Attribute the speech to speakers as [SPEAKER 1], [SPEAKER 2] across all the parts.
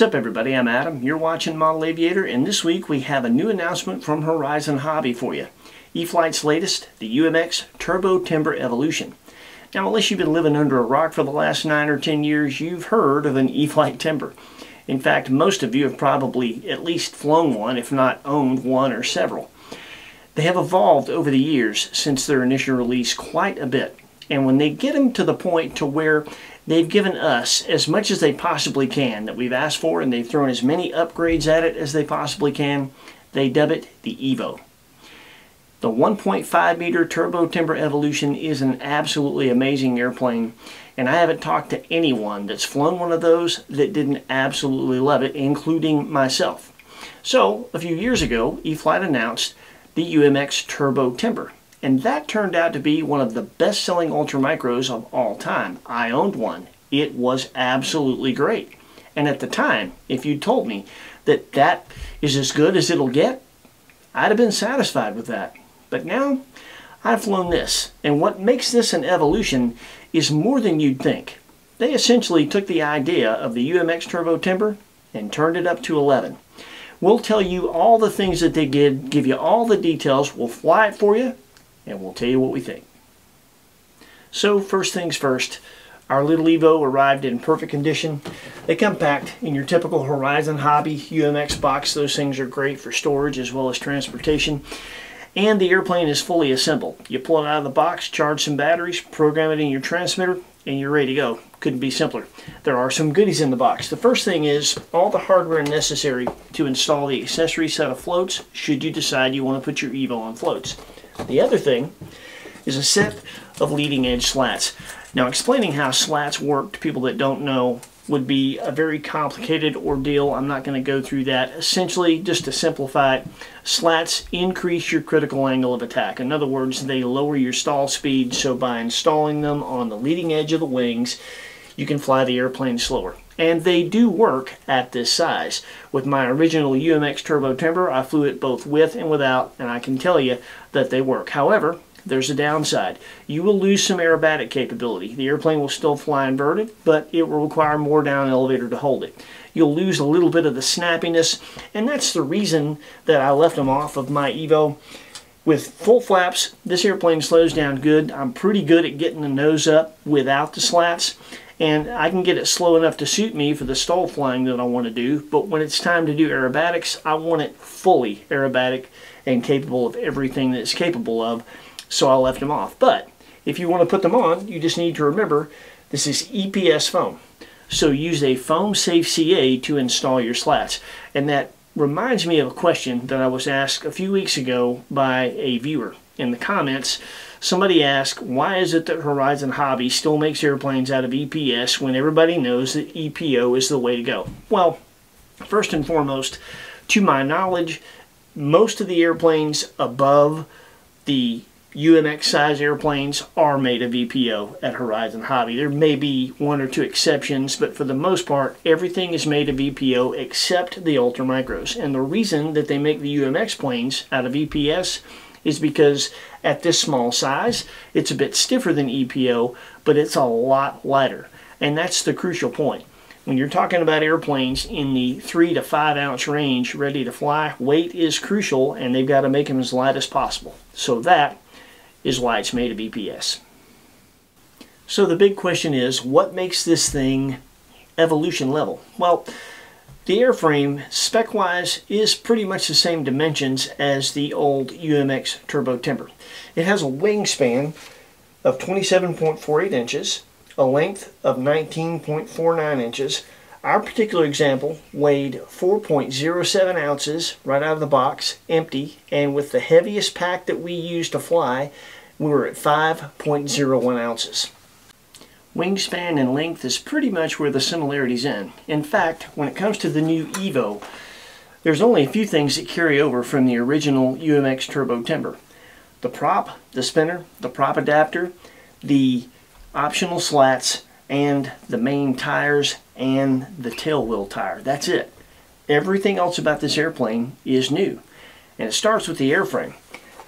[SPEAKER 1] What's up everybody, I'm Adam, you're watching Model Aviator, and this week we have a new announcement from Horizon Hobby for you. E-flite's latest, the UMX Turbo Timber Evolution. Now unless you've been living under a rock for the last 9 or 10 years, you've heard of an E-flite Timber. In fact, most of you have probably at least flown one, if not owned one or several. They have evolved over the years since their initial release quite a bit. And when they get them to the point to where they've given us as much as they possibly can that we've asked for and they've thrown as many upgrades at it as they possibly can, they dub it the Evo. The 1.5 meter Turbo Timber Evolution is an absolutely amazing airplane and I haven't talked to anyone that's flown one of those that didn't absolutely love it, including myself. So, a few years ago, E-flite announced the UMX Turbo Timber and that turned out to be one of the best-selling ultramicros of all time. I owned one. It was absolutely great. And at the time, if you'd told me that that is as good as it'll get, I'd have been satisfied with that. But now, I've flown this, and what makes this an evolution is more than you'd think. They essentially took the idea of the UMX Turbo Timber and turned it up to 11. We'll tell you all the things that they did, give you all the details, we'll fly it for you, and we'll tell you what we think. So first things first, our little Evo arrived in perfect condition. They come packed in your typical Horizon Hobby UMX box. Those things are great for storage as well as transportation. And the airplane is fully assembled. You pull it out of the box, charge some batteries, program it in your transmitter, and you're ready to go. Couldn't be simpler. There are some goodies in the box. The first thing is all the hardware necessary to install the accessory set of floats should you decide you want to put your Evo on floats. The other thing is a set of leading edge slats. Now explaining how slats work to people that don't know would be a very complicated ordeal. I'm not going to go through that. Essentially, just to simplify it, slats increase your critical angle of attack. In other words, they lower your stall speed, so by installing them on the leading edge of the wings, you can fly the airplane slower and they do work at this size. With my original UMX Turbo Timber, I flew it both with and without, and I can tell you that they work. However, there's a downside. You will lose some aerobatic capability. The airplane will still fly inverted, but it will require more down elevator to hold it. You'll lose a little bit of the snappiness, and that's the reason that I left them off of my Evo. With full flaps, this airplane slows down good. I'm pretty good at getting the nose up without the slats and I can get it slow enough to suit me for the stall flying that I want to do but when it's time to do aerobatics I want it fully aerobatic and capable of everything that it's capable of so I left them off. But if you want to put them on you just need to remember this is EPS foam. So use a foam safe CA to install your slats. And that reminds me of a question that I was asked a few weeks ago by a viewer in the comments Somebody asked, why is it that Horizon Hobby still makes airplanes out of EPS when everybody knows that EPO is the way to go? Well, first and foremost, to my knowledge, most of the airplanes above the UMX size airplanes are made of EPO at Horizon Hobby. There may be one or two exceptions, but for the most part, everything is made of EPO except the Ultra Micros. And the reason that they make the UMX planes out of EPS is because at this small size, it's a bit stiffer than EPO, but it's a lot lighter. And that's the crucial point. When you're talking about airplanes in the 3 to 5 ounce range ready to fly, weight is crucial and they've got to make them as light as possible. So that is why it's made of EPS. So the big question is, what makes this thing evolution level? Well, the airframe, spec-wise, is pretty much the same dimensions as the old UMX Turbo Timber. It has a wingspan of 27.48 inches, a length of 19.49 inches. Our particular example weighed 4.07 ounces right out of the box, empty, and with the heaviest pack that we used to fly, we were at 5.01 ounces. Wingspan and length is pretty much where the similarities end. In fact, when it comes to the new Evo, there's only a few things that carry over from the original UMX Turbo Timber. The prop, the spinner, the prop adapter, the optional slats, and the main tires and the tail wheel tire. That's it. Everything else about this airplane is new. And it starts with the airframe.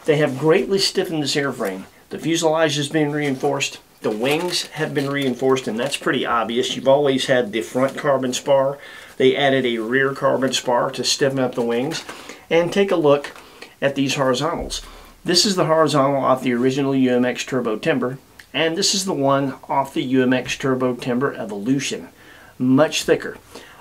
[SPEAKER 1] They have greatly stiffened this airframe. The fuselage is being reinforced The wings have been reinforced and that's pretty obvious. You've always had the front carbon spar. They added a rear carbon spar to stiffen up the wings. And take a look at these horizontals. This is the horizontal off the original UMX Turbo Timber and this is the one off the UMX Turbo Timber Evolution. Much thicker.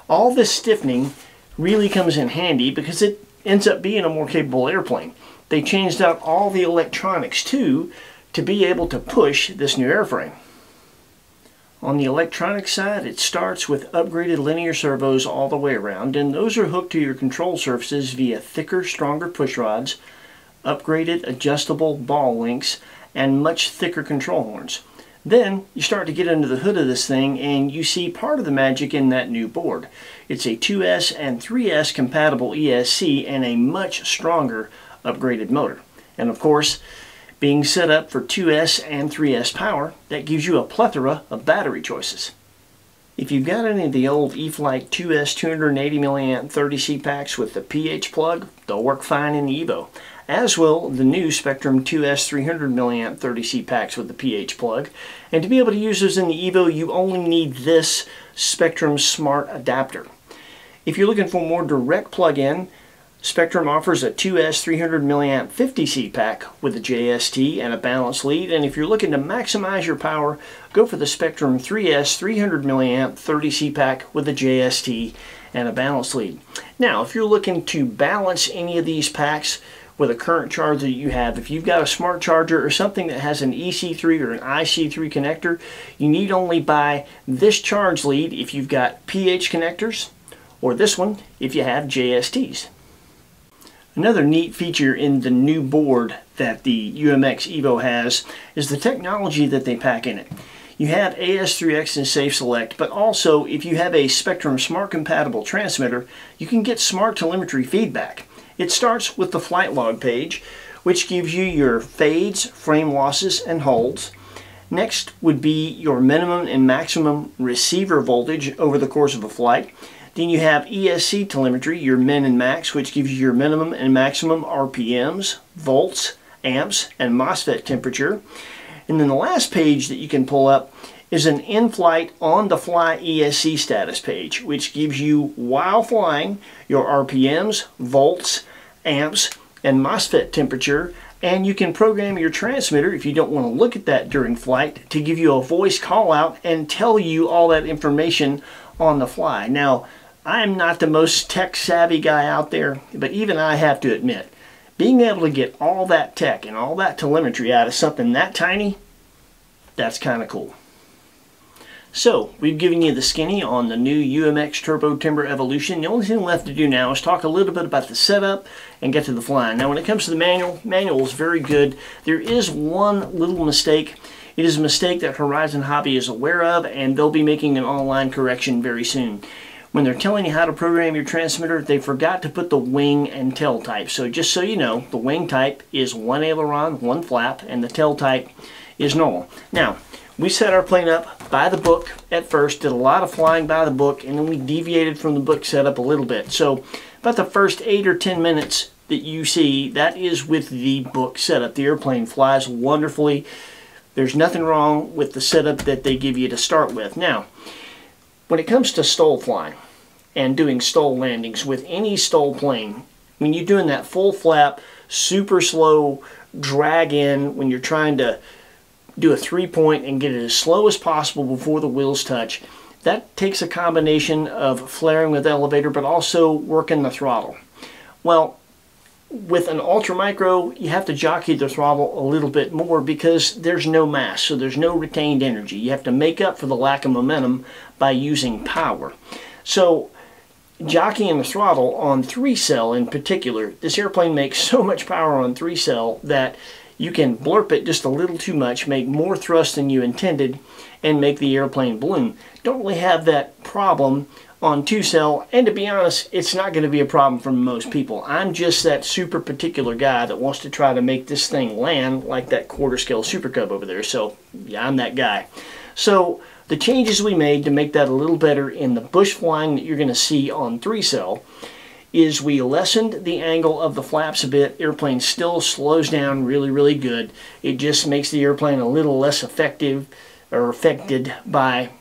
[SPEAKER 1] All this stiffening really comes in handy because it ends up being a more capable airplane. They changed out all the electronics too to be able to push this new airframe. On the electronic side, it starts with upgraded linear servos all the way around, and those are hooked to your control surfaces via thicker, stronger push rods, upgraded adjustable ball links, and much thicker control horns. Then you start to get under the hood of this thing and you see part of the magic in that new board. It's a 2S and 3S compatible ESC and a much stronger upgraded motor. And of course, being set up for 2S and 3S power, that gives you a plethora of battery choices. If you've got any of the old E-flite 2S 280 mAh 30C packs with the PH plug, they'll work fine in the Evo, as will the new Spektrum 2S 300 mAh 30C packs with the PH plug. And to be able to use those in the Evo, you only need this Spektrum Smart adapter. If you're looking for more direct plug-in, Spektrum offers a 2S 300 mAh 50C pack with a JST and a balance lead, and if you're looking to maximize your power, go for the Spektrum 3S 300 mAh 30C pack with a JST and a balance lead. Now, if you're looking to balance any of these packs with a current charger that you have, if you've got a smart charger or something that has an EC3 or an IC3 connector, you need only buy this charge lead if you've got PH connectors, or this one if you have JSTs. Another neat feature in the new board that the UMX Evo has is the technology that they pack in it. You have AS3X and Safe Select, but also if you have a Spektrum Smart compatible transmitter, you can get smart telemetry feedback. It starts with the flight log page, which gives you your fades, frame losses, and holds. Next would be your minimum and maximum receiver voltage over the course of a flight. Then you have ESC telemetry, your min and max, which gives you your minimum and maximum RPMs, volts, amps, and MOSFET temperature. And then the last page that you can pull up is an in-flight, on-the-fly ESC status page, which gives you, while flying, your RPMs, volts, amps, and MOSFET temperature, and you can program your transmitter, if you don't want to look at that during flight, to give you a voice call out and tell you all that information on the fly. Now, I'm not the most tech savvy guy out there, but even I have to admit, being able to get all that tech and all that telemetry out of something that tiny, that's kind of cool. So, we've given you the skinny on the new UMX Turbo Timber Evolution. The only thing left to do now is talk a little bit about the setup and get to the flying. Now, when it comes to the manual, manual is very good. There is one little mistake. It is a mistake that Horizon Hobby is aware of, and they'll be making an online correction very soon when they're telling you how to program your transmitter, they forgot to put the wing and tail type. So just so you know, the wing type is one aileron, one flap, and the tail type is normal. Now, we set our plane up by the book at first, did a lot of flying by the book, and then we deviated from the book setup a little bit. So about the first eight or ten minutes that you see, that is with the book setup. The airplane flies wonderfully. There's nothing wrong with the setup that they give you to start with. Now, when it comes to STOL flying and doing STOL landings with any STOL plane, when you're doing that full flap, super slow drag in, when you're trying to do a three point and get it as slow as possible before the wheels touch, that takes a combination of flaring with elevator but also working the throttle. Well, with an ultra micro, you have to jockey the throttle a little bit more because there's no mass, so there's no retained energy. You have to make up for the lack of momentum by using power. So jockeying the throttle on three cell in particular, this airplane makes so much power on three cell that you can blurp it just a little too much, make more thrust than you intended, and make the airplane balloon. Don't really have that problem on two cell and to be honest it's not going to be a problem for most people I'm just that super particular guy that wants to try to make this thing land like that quarter scale Super Cub over there so yeah I'm that guy so the changes we made to make that a little better in the bush flying that you're going to see on three cell is we lessened the angle of the flaps a bit. Airplane still slows down really, really good. It just makes the airplane a little less effective or affected by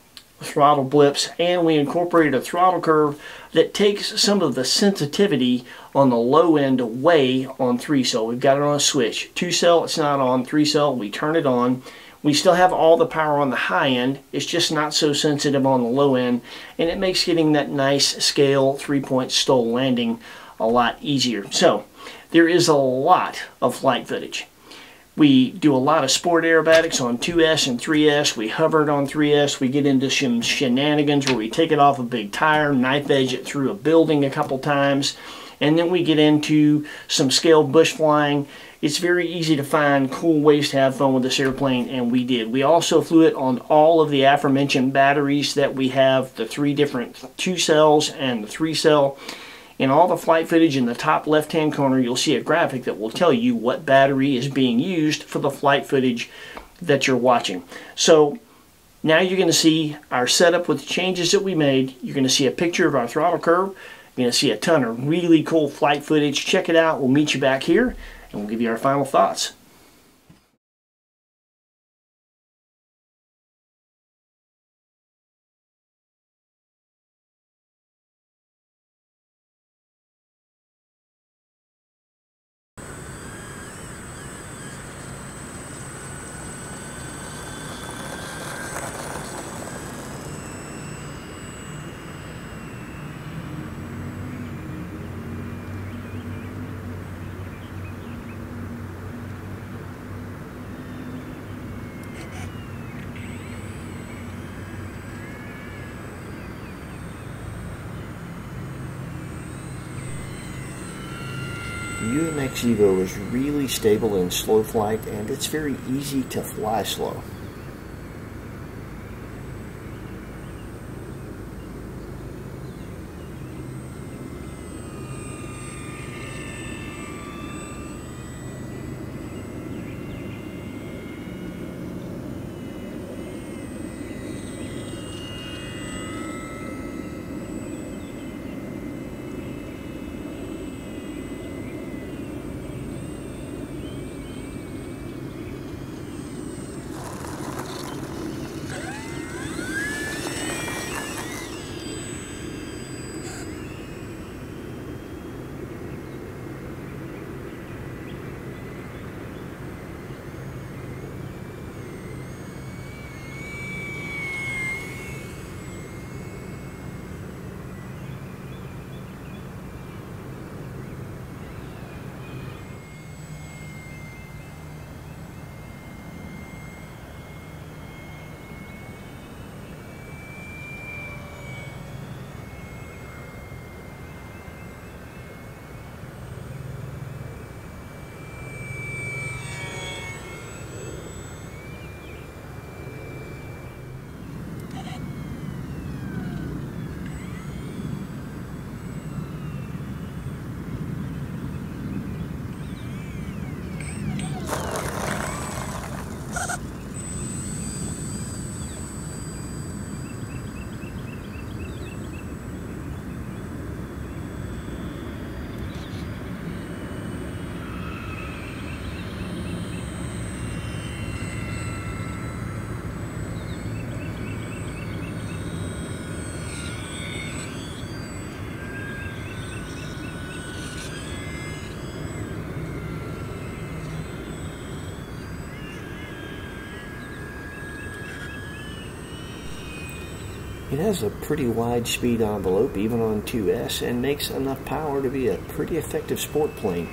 [SPEAKER 1] throttle blips and we incorporated a throttle curve that takes some of the sensitivity on the low end away on 3 cell. We've got it on a switch. 2 cell it's not on, 3 cell we turn it on. We still have all the power on the high end, it's just not so sensitive on the low end and it makes getting that nice scale 3 point STOL landing a lot easier. So there is a lot of flight footage. We do a lot of sport aerobatics on 2S and 3S. We hover it on 3S. We get into some shenanigans where we take it off a big tire, knife edge it through a building a couple times, and then we get into some scale bush flying. It's very easy to find cool ways to have fun with this airplane, and we did. We also flew it on all of the aforementioned batteries that we have, the three different two cells and the three cell. In all the flight footage in the top left hand corner you'll see a graphic that will tell you what battery is being used for the flight footage that you're watching. So now you're going to see our setup with the changes that we made. You're going to see a picture of our throttle curve. You're going to see a ton of really cool flight footage. Check it out. We'll meet you back here and we'll give you our final thoughts.
[SPEAKER 2] UMX Evo is really stable in slow flight and it's very easy to fly slow. Has a pretty wide speed envelope even on 2S and makes enough power to be a pretty effective sport plane.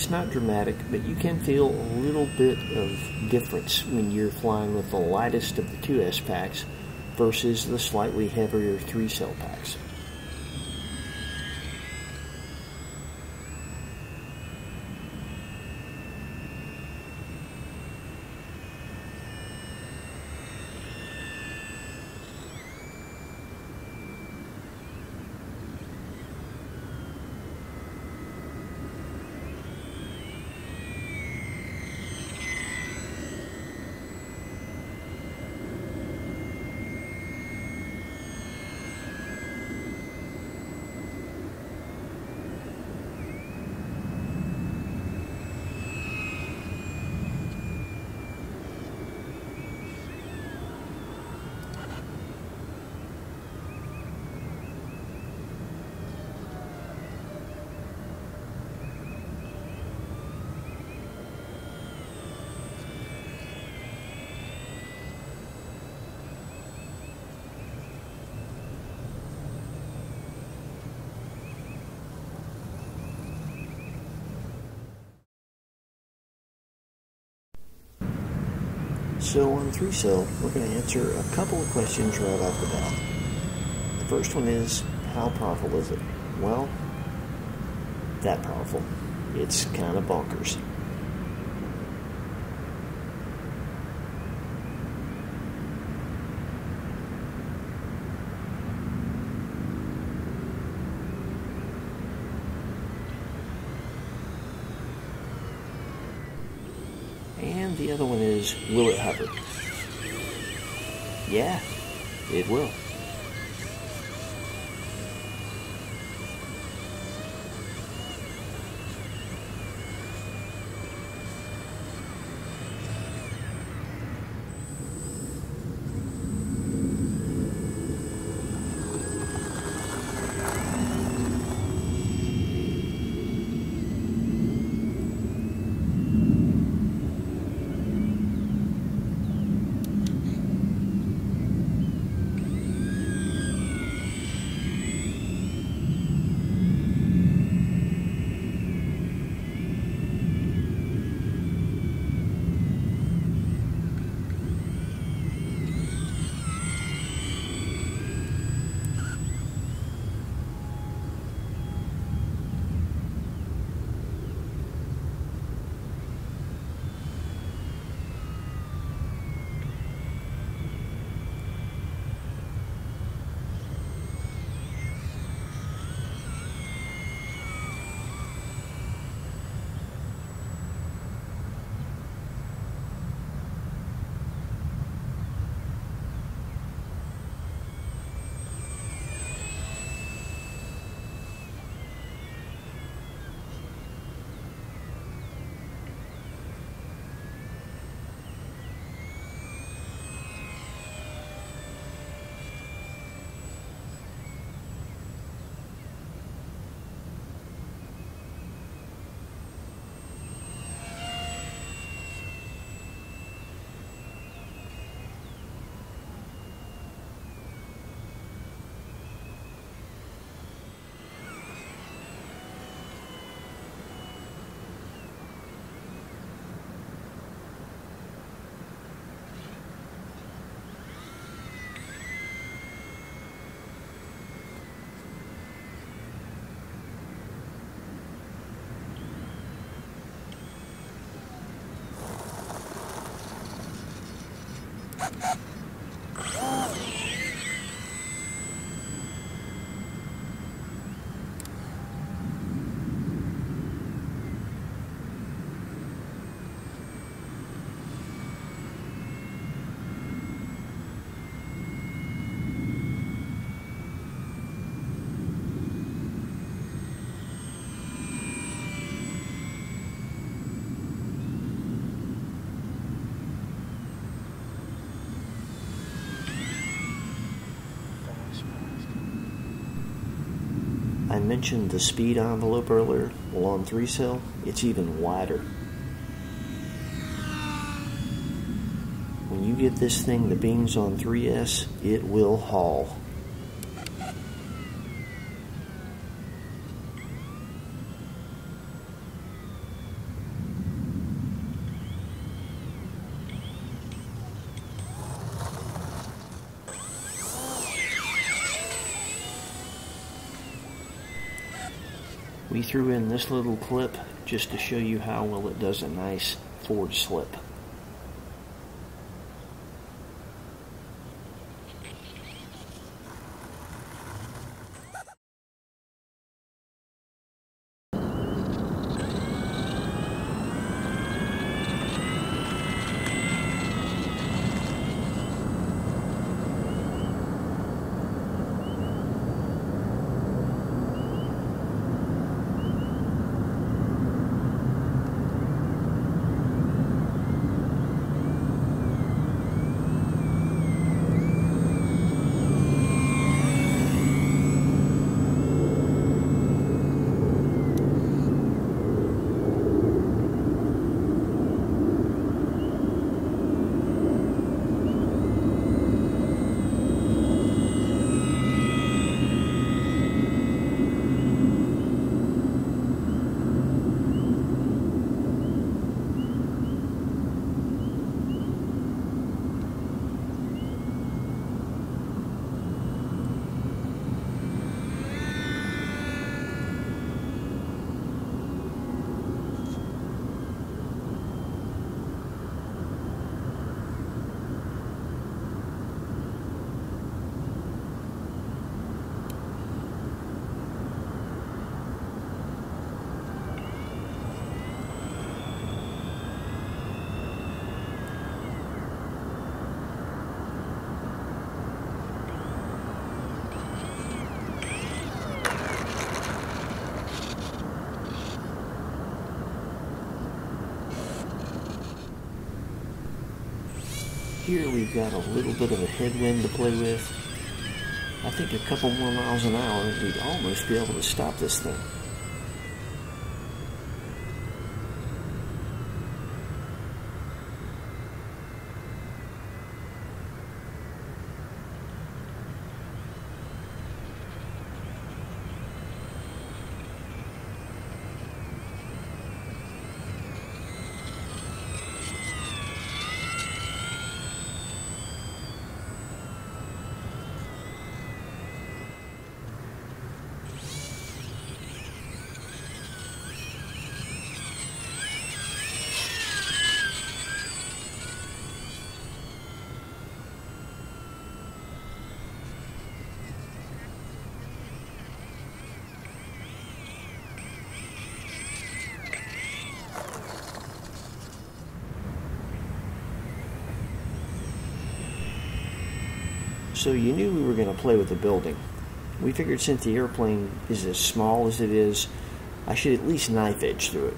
[SPEAKER 2] It's not dramatic, but you can feel a little bit of difference when you're flying with the lightest of the 2S packs versus the slightly heavier 3 cell packs. So on 3 cell, we're going to answer a couple of questions right off the bat. The first one is, how powerful is it? Well, that powerful. It's kind of bonkers. And the other one is, will it hover? Yeah, it will. Mentioned the speed envelope earlier. Well, on 3 cell, it's even wider. When you get this thing the beams on 3S, it will haul. We threw in this little clip just to show you how well it does a nice forward slip. Here we've got a little bit of a headwind to play with. I think a couple more miles an hour, we'd almost be able to stop this thing. So you knew we were going to play with the building. We figured since the airplane is as small as it is, I should at least knife edge through it.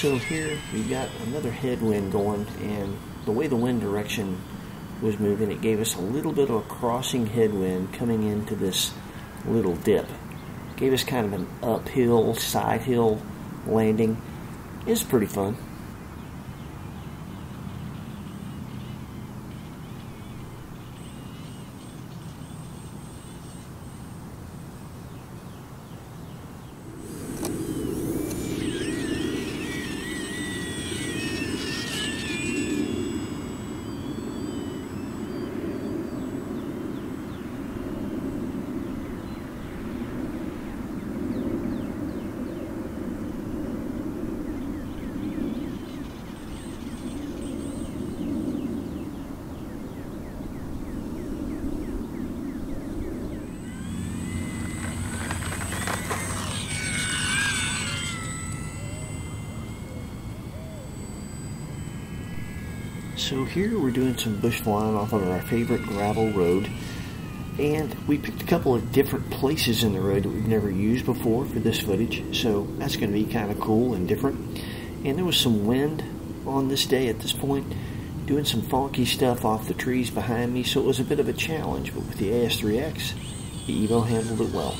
[SPEAKER 2] So here we got another headwind going, and the way the wind direction was moving, it gave us a little bit of a crossing headwind coming into this little dip. Gave us kind of an uphill, side hill landing. It was pretty fun. So here we're doing some bush flying off of our favorite gravel road. And we picked a couple of different places in the road that we've never used before for this footage. So that's going to be kind of cool and different. And there was some wind on this day at this point, doing some funky stuff off the trees behind me. So it was a bit of a challenge, but with the AS3X, the Evo handled it well.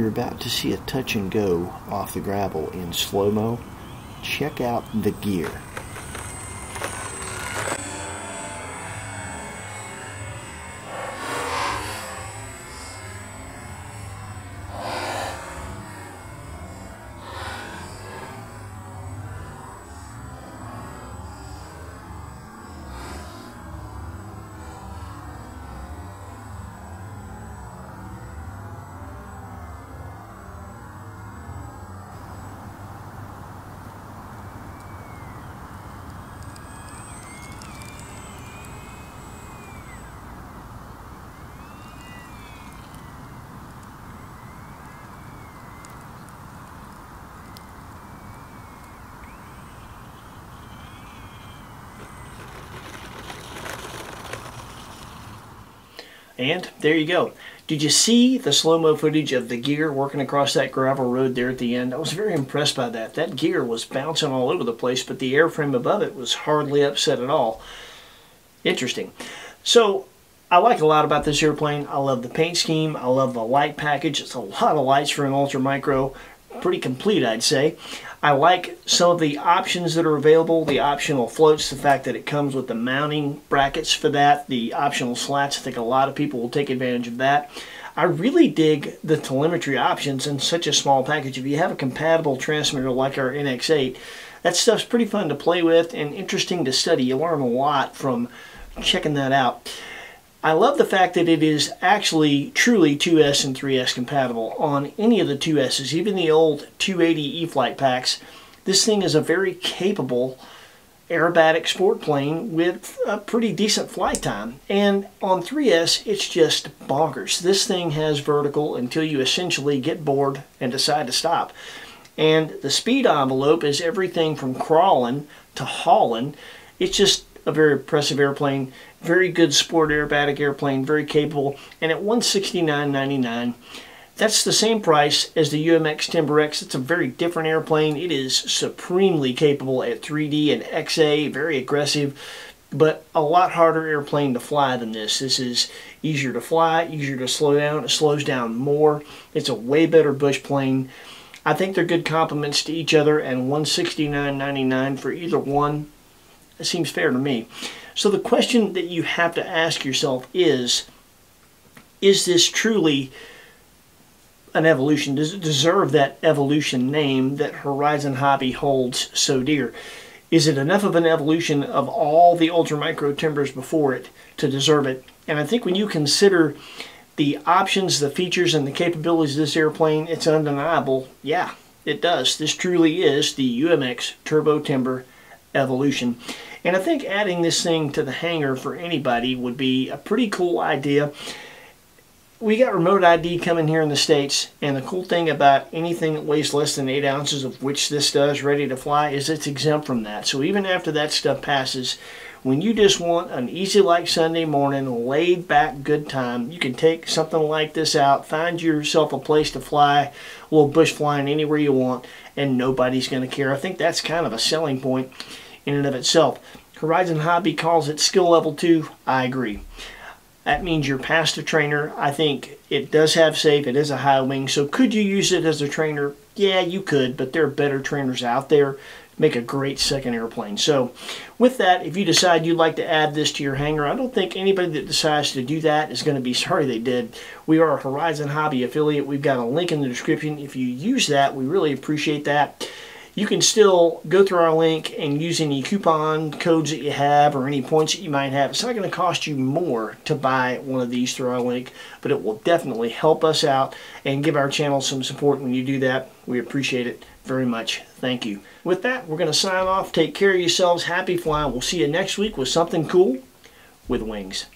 [SPEAKER 2] You're about to see a touch and go off the gravel in slow-mo. Check out the gear.
[SPEAKER 1] And there you go. Did you see the slow-mo footage of the gear working across that gravel road there at the end? I was very impressed by that. That gear was bouncing all over the place, but the airframe above it was hardly upset at all. Interesting. So I like a lot about this airplane. I love the paint scheme. I love the light package. It's a lot of lights for an ultra micro. Pretty complete, I'd say. I like some of the options that are available, the optional floats, the fact that it comes with the mounting brackets for that, the optional slats. I think a lot of people will take advantage of that. I really dig the telemetry options in such a small package. If you have a compatible transmitter like our NX8, that stuff's pretty fun to play with and interesting to study. You learn a lot from checking that out. I love the fact that it is actually truly 2S and 3S compatible on any of the 2Ss, even the old 280 E-Flite packs. This thing is a very capable aerobatic sport plane with a pretty decent flight time. And on 3S, it's just bonkers. This thing has vertical until you essentially get bored and decide to stop. And the speed envelope is everything from crawling to hauling. It's just a very impressive airplane, very good sport aerobatic airplane, very capable, and at $169.99, that's the same price as the UMX Timber X. It's a very different airplane. It is supremely capable at 3D and XA, very aggressive, but a lot harder airplane to fly than this. This is easier to fly, easier to slow down. It slows down more. It's a way better bush plane. I think they're good complements to each other, and $169.99 for either one it seems fair to me. So the question that you have to ask yourself is, is this truly an evolution? Does it deserve that evolution name that Horizon Hobby holds so dear? Is it enough of an evolution of all the ultra micro timbers before it to deserve it? And I think when you consider the options, the features, and the capabilities of this airplane, it's undeniable. Yeah, it does. This truly is the UMX Turbo Timber Evolution. And I think adding this thing to the hangar for anybody would be a pretty cool idea. We got remote ID coming here in the States, and the cool thing about anything that weighs less than 8 ounces, of which this does, ready to fly, is it's exempt from that. So even after that stuff passes, when you just want an easy like Sunday morning, laid back good time, you can take something like this out, find yourself a place to fly, a little bush flying anywhere you want, and nobody's going to care. I think that's kind of a selling point in and of itself. Horizon Hobby calls it skill level 2. I agree. That means you're past a trainer. I think it does have safe. It is a high wing. So could you use it as a trainer? Yeah, you could, but there are better trainers out there. Make a great second airplane. So with that, if you decide you'd like to add this to your hangar, I don't think anybody that decides to do that is going to be sorry they did. We are a Horizon Hobby affiliate. We've got a link in the description. If you use that, we really appreciate that you can still go through our link and use any coupon codes that you have or any points that you might have. It's not going to cost you more to buy one of these through our link, but it will definitely help us out and give our channel some support when you do that. We appreciate it very much. Thank you. With that, we're going to sign off. Take care of yourselves. Happy flying. We'll see you next week with something cool with wings.